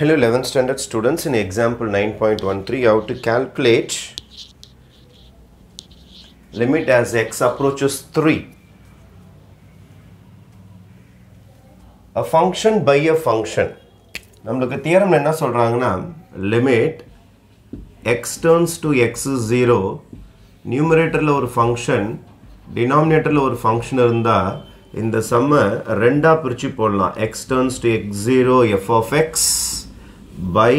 Hello 11th standard students. In example 9.13 you have to calculate limit as x approaches 3 a function by a function. நம்மளுக்கு theorem என்ன சொல்கிறாங்கன்னா limit x turns to x zero நியூமரேட்டரில் ஒரு function டினாமினேட்டரில் ஒரு function இருந்தால் இந்த சம்மை ரெண்டாக பிரித்து போடலாம். X turns to x zero f of x by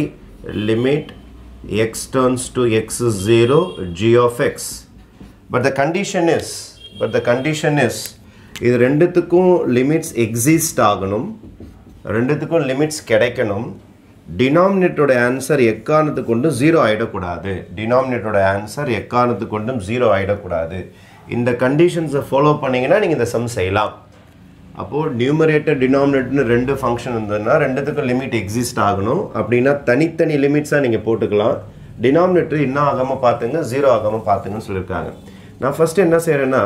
limit x turns to x zero g of x but the condition is but the condition is இது ரெண்டுத்துக்கும் லிமிட்ஸ் எக்ஸிஸ்ட் ஆகணும். ரெண்டுத்துக்கும் லிமிட்ஸ் கிடைக்கணும். டினாமினேட்டரோட ஆன்சர் எக்காரணத்து கொண்டும் ஜீரோ ஆகிடக்கூடாது டினாமினேட்டரோட answer எக்காரணத்து கொண்டும் zero ஆகிடக்கூடாது இந்த கண்டிஷன்ஸை ஃபாலோ பண்ணிங்கன்னா நீங்கள் இந்த சம் செய்யலாம். அப்போது நியூமரேட்டர் டினாமினேட்டர்னு ரெண்டு ஃபங்க்ஷன் இருந்ததுன்னா ரெண்டுத்துக்கும் லிமிட் எக்ஸிஸ்ட் ஆகணும். அப்படின்னா தனித்தனி லிமிட்ஸாக நீங்கள் போட்டுக்கலாம். டினாமினேட்டர் என்ன ஆகாமல் பார்த்துங்க ஜீரோ ஆகாமல் பார்த்துங்கன்னு சொல்லியிருக்காங்க நான் ஃபஸ்ட்டு என்ன செய்கிறேன்னா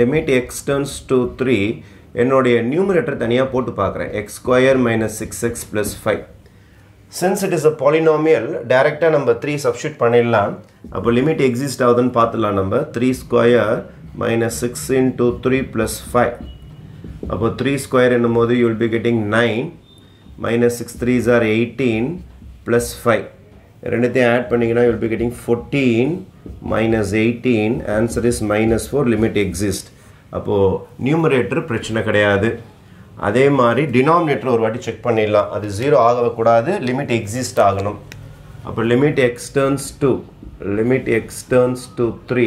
limit x turns to three என்னுடைய நியூமரேட்டர் தனியாக போட்டு பார்க்குறேன். X square minus six x plus five since it is a polynomial டேரெக்டாக நம்ம த்ரீ சப்ஸ்டியூட் பண்ணிடலாம். அப்போ லிமிட் எக்ஸிஸ்ட் ஆகுதுன்னு பார்த்துடலாம் நம்ம. Three square minus six into three plus five அப்போ த்ரீ ஸ்கொயர் என்னும் போது you will be getting nine minus six threes are eighteen plus five ரெண்டுத்தையும் ஆட் பண்ணிங்கன்னா you will be getting fourteen minus eighteen answer is minus four limit exist அப்போது numerator பிரச்சனை கிடையாது. அதே மாதிரி டினாமினேட்டர் ஒரு வாட்டி செக் பண்ணிடலாம். அது ஜீரோ ஆகக்கூடாது லிமிட் எக்ஸிஸ்ட் ஆகணும். அப்போ limit x turns to limit x turns to three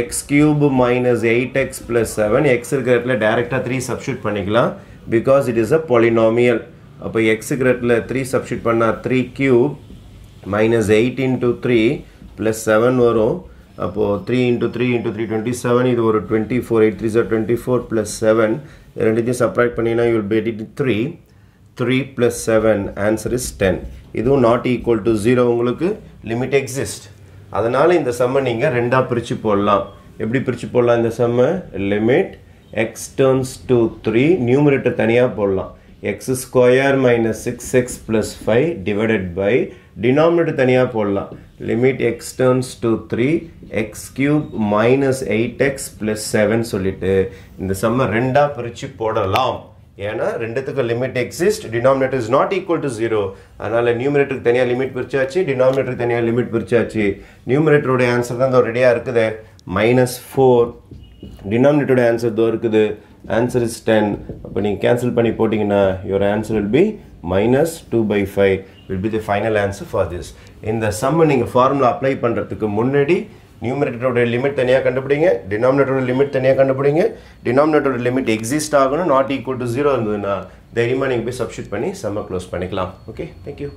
x cube minus eight x plus seven x இருக்கிற இடத்துல டேரெக்டாக த்ரீ சப்ஸ்டியூட் பண்ணிக்கலாம். Because it is a polynomial அப்போ எக்ஸ் இருக்கிற இடத்துல த்ரீ சப்ஸ்டியூட் பண்ணால் three cube minus eight into three plus seven வரும். அப்போது three into three into three twenty seven இது ஒரு twenty four eight three sir twenty four plus seven ரெண்டுத்தையும் subtract பண்ணிங்கன்னா you'll get it three three plus seven answer is ten இதுவும் not equal to zero உங்களுக்கு. Limit exist அதனால் இந்த செம்மை நீங்கள் ரெண்டாக பிரித்து போடலாம். எப்படி பிரித்து போடலாம் இந்த செம்மை limit x turns to three numerator தனியாக போடலாம். X square minus six x plus five divided by denominator தனியாக போடலாம். Limit x turns to three x cube minus eight x plus seven சொல்லிட்டு இந்த செம்மை ரெண்டாக பிரித்து போடலாம். ஏன்னா ரெண்டுத்துக்கும் limit exist denominator is not equal to zero அதனால் நியூமினேட்டருக்கு தனியாக லிமிட் பிரிச்சாச்சு டினாமினேட்டருக்கு தனியாக லிமிட் பிரிச்சாச்சு. நியூமினேட்டருடைய ஆன்சர் தான் இதோ ரெடியாக இருக்குது. மைனஸ் ஃபோர் டினாமினேட்டரோட ஆன்சர் தோ இருக்குது. ஆன்சர் இஸ் டென் அப்போ நீங்கள் கேன்சல் பண்ணி போட்டிங்கன்னா your answer will be minus two by five will be the final answer for this இந்த சம்மை நீங்கள் ஃபார்முலா அப்ளை பண்ணுறதுக்கு முன்னாடி நியூமரேட்டரோட லிமிட் தனியாக கண்டுபிடிங்க. டினாமினேட்டரோட லிமிட் தனியாக கண்டுபிடிங்க. டினாமினேட்டரோட லிமிட் எக்ஸிஸ்ட் ஆகணும். நாட் ஈக்குவல் டு ஜீரோ இருந்ததுன்னா தைரியமாக நீங்கள் போய் சப்ஸ்டியூட் பண்ணி செம்ம க்ளோஸ் பண்ணிக்கலாம். Okay thank you